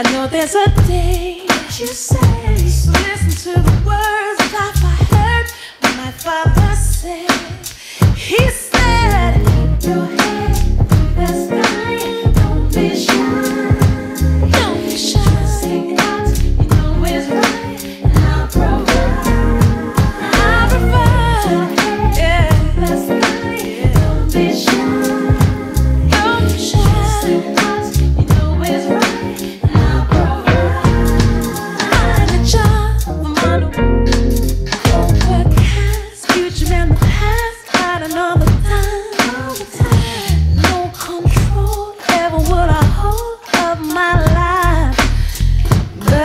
I know there's a day you say. So listen to the words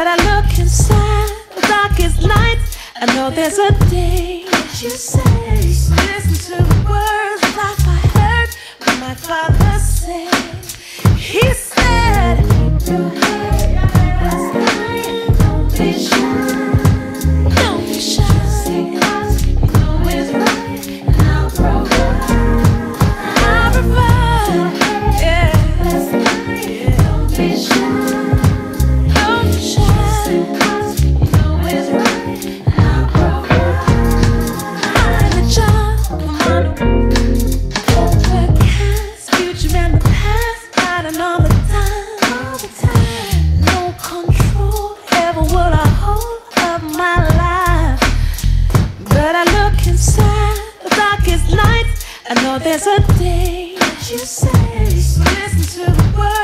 But I look inside the darkest nights. I know there's a day that you say. Listen to the words life I heard when my father said. He said, Keep your head that's high, don't be shy. Don't be shy. And I'll provide. Yeah. Don't be shy. But I look inside the darkest nights. I know there's a day you say. So listen to the words